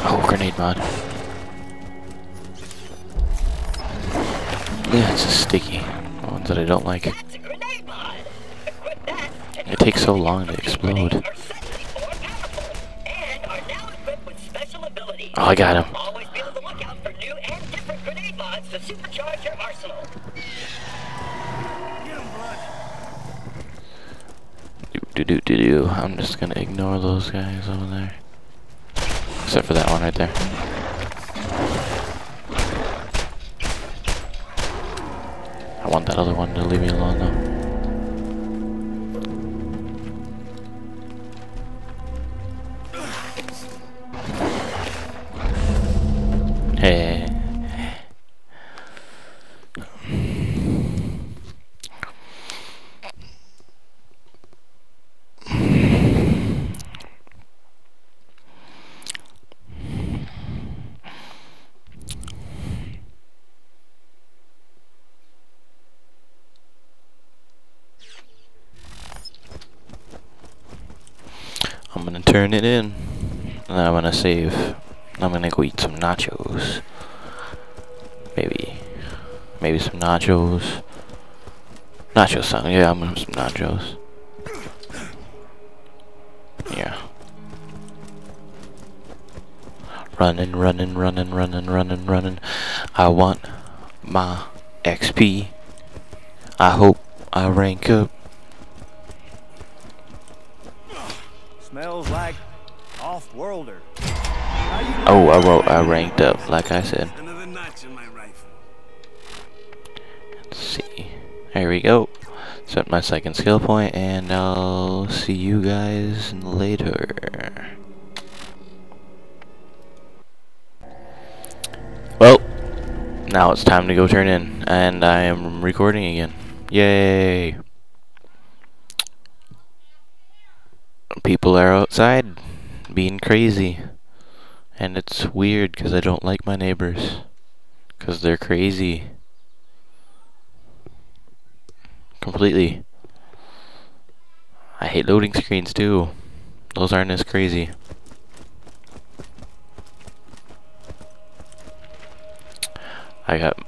Oh, grenade mod. Yeah, it's a sticky. The ones that I don't like. That's a grenade mod. Equip that, and It takes so long to explode. are suddenly more powerful and are now equipped with special abilities. Oh, I got him. Always be on the lookout for new and different grenade mods to supercharge your arsenal. Do do do do do. I'm just gonna ignore those guys over there. Except for that one right there. I want that other one to leave me alone though. I'm gonna turn it in. And I'm gonna save. I'm gonna go eat some nachos. Maybe. Maybe some nachos. Nachos sound. Yeah, I'm gonna have some nachos. Yeah. Running, running, running, running, running, running. I want my XP. I hope I rank up. Smells like off-worlder. Oh, I wrote, I ranked up, like I said. Another notch in my rifle. Let's see. There we go. Set my second skill point, and I'll see you guys later. Well, now it's time to go turn in, and I am recording again. Yay! People are outside being crazy, and it's weird because I don't like my neighbors because they're crazy completely. I hate loading screens too. Those aren't as crazy. I got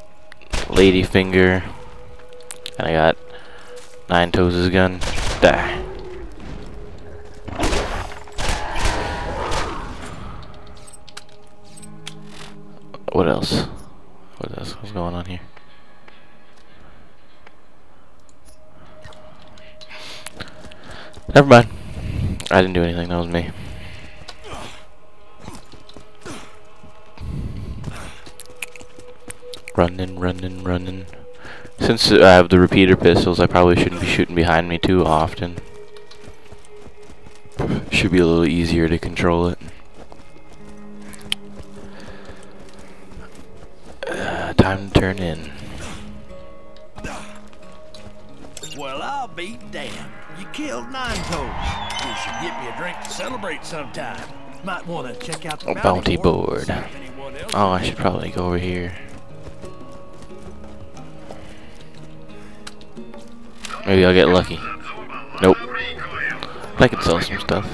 Ladyfinger, and I got Nine Toes' gun. Die. What else? What else? What's going on here? Never mind. I didn't do anything. That was me. Running, running, running. Since I have the repeater pistols, I probably shouldn't be shooting behind me too often. Should be a little easier to control it. Time to turn in. Well, I'll be damned. You killed Nine Toes. You should get me a drink to celebrate sometime. Might want to check out the A bounty board. Anyone else Oh, I should probably go over here. Maybe I'll get lucky. Nope. I can sell some stuff.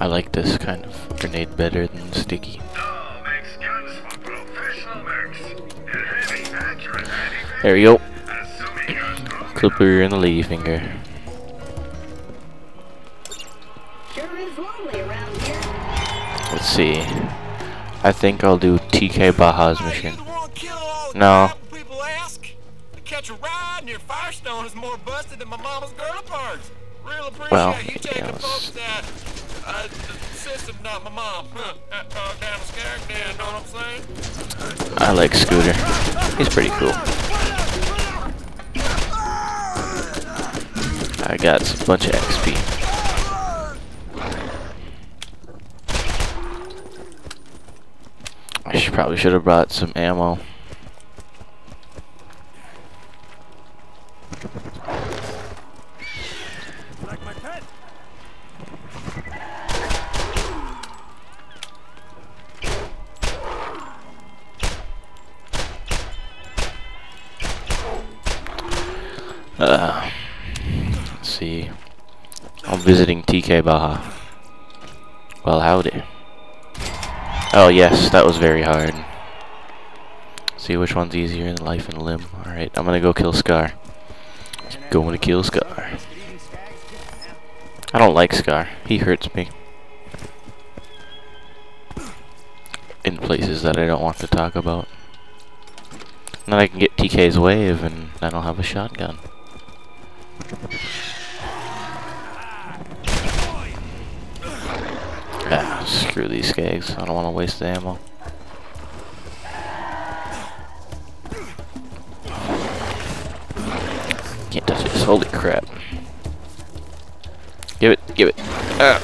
I like this kind of grenade better than sticky. There we go. Clipper and the lady finger. Let's see. I think I'll do TK Baha's mission. No. Well, you uh, the not my mom. Huh. Character, you know what I'm saying? I like Scooter. He's pretty cool. I got a bunch of XP. I should probably should have brought some ammo. Uh, see. I'm visiting TK Baha. Well, howdy. Oh yes, that was very hard. See which one's easier in life and limb. Alright, I'm gonna go kill Scar. Going to kill Scar. I don't like Scar. He hurts me. In places that I don't want to talk about. And then I can get TK's wave and I don't have a shotgun. Ah, screw these skags. I don't want to waste the ammo. Can't touch this. Holy crap. Give it, give it. Ah.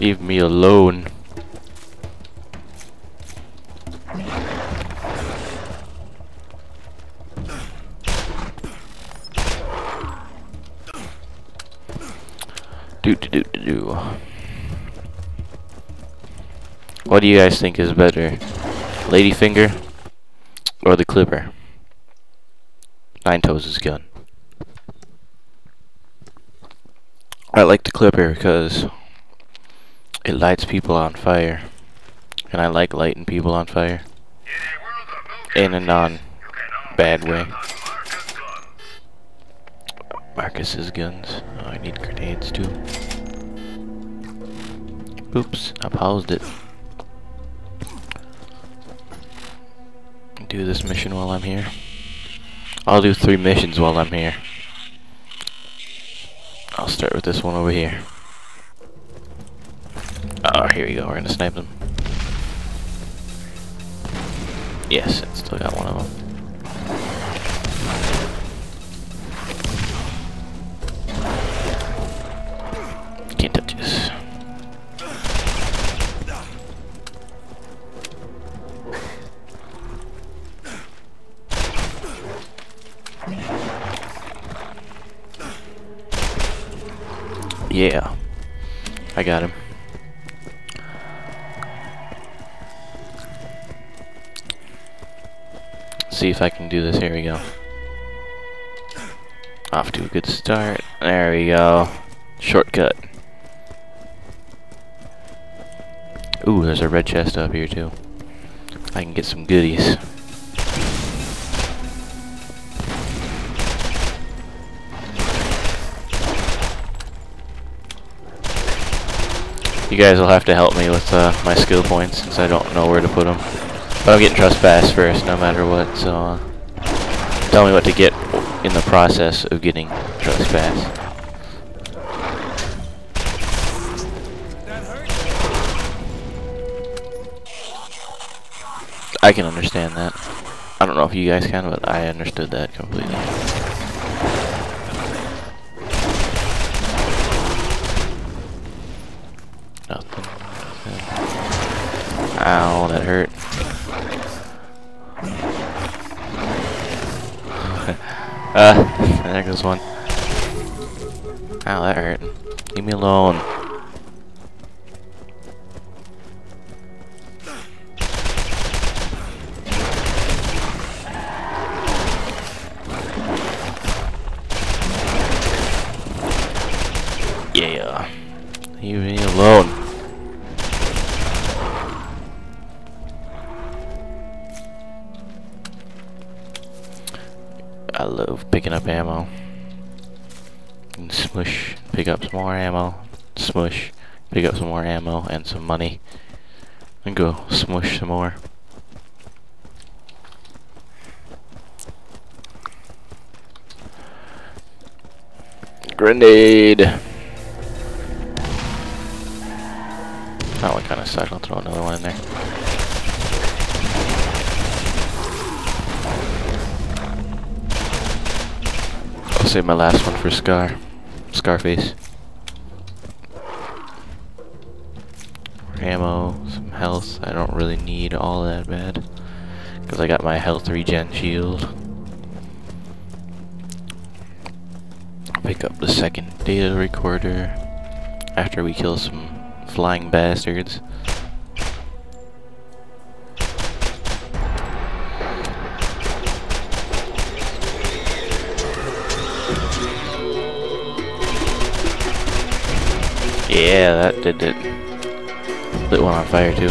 Leave me alone. What do you guys think is better, Ladyfinger or the Clipper? Nine Toes' gun. I like the Clipper because it lights people on fire, and I like lighting people on fire in a non-bad way. Marcus's guns. Oh, I need grenades too. Oops, I paused it. Do this mission while I'm here. I'll do three missions while I'm here. I'll start with this one over here. Oh, here we go. We're gonna snipe them. Yes, it still got one of them. I got him. See if I can do this. Here we go. Off to a good start. There we go. Shortcut. Ooh, there's a red chest up here too. I can get some goodies. You guys will have to help me with uh, my skill points since I don't know where to put them. But I'm getting trespass first, no matter what. So uh, tell me what to get in the process of getting trespass. I can understand that. I don't know if you guys can, but I understood that completely. Ow, that hurt. uh, there goes one. Ow, that hurt. Leave me alone. Ammo. And smush, pick up some more ammo. Smush, pick up some more ammo and some money. And go smush some more. Grenade! That one kind of sucked. I'll throw another one in there. Save my last one for Scar. Scarface. Ammo, some health. I don't really need all that bad. Because I got my health regen shield. Pick up the second data recorder after we kill some flying bastards. Yeah, that did it. Lit one on fire too.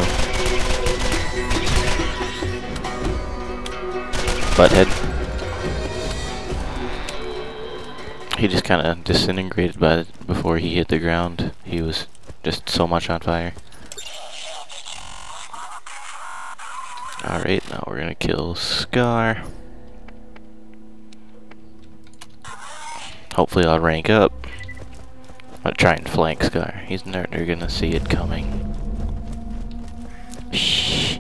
Butthead. He just kind of disintegrated by the, before he hit the ground. He was just so much on fire. Alright, now we're gonna kill Scar. Hopefully I'll rank up. I'll try and flank Scar. He's never gonna see it coming. Shh.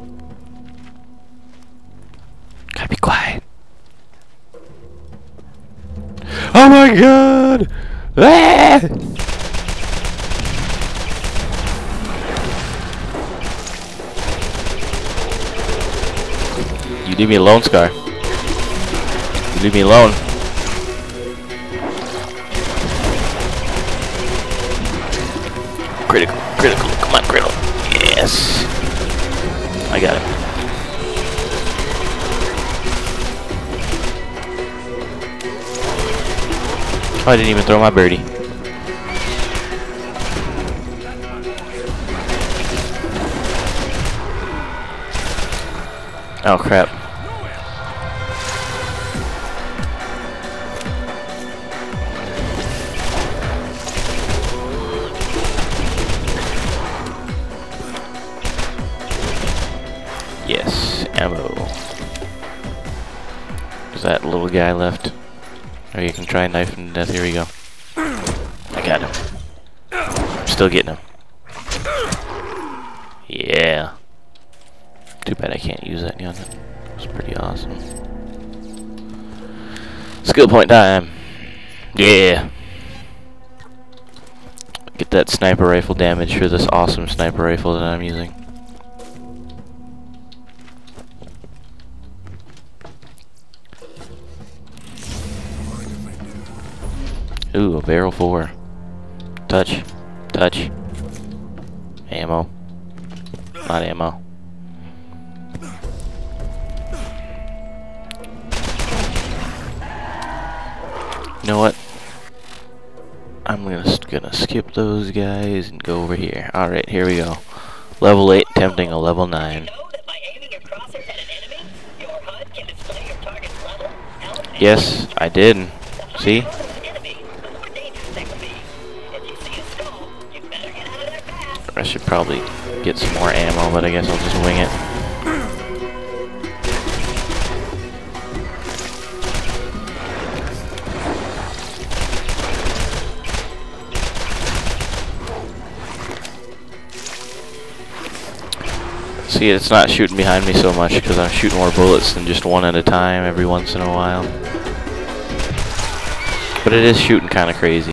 Gotta be quiet. Oh my god! Ah! You leave me alone, Scar. You leave me alone. Critical, come on, critical. Yes. I got it. Oh, I didn't even throw my birdie. Oh crap. Yes, ammo. Is that little guy left? Or you can try knife him to death. Here we go. I got him. I'm still getting him. Yeah. Too bad I can't use that gun. It was pretty awesome. Skill point time. Yeah. Get that sniper rifle damage for this awesome sniper rifle that I'm using. Barrel four. Touch. Touch. Ammo. Not ammo. You know what? I'm gonna gonna skip those guys and go over here. All right, here we go. Level eight, tempting a level nine. Yes, I did. aiming probably get some more ammo, but I guess I'll just wing it. See, it's not shooting behind me so much because I'm shooting more bullets than just one at a time every once in a while. But it is shooting kind of crazy.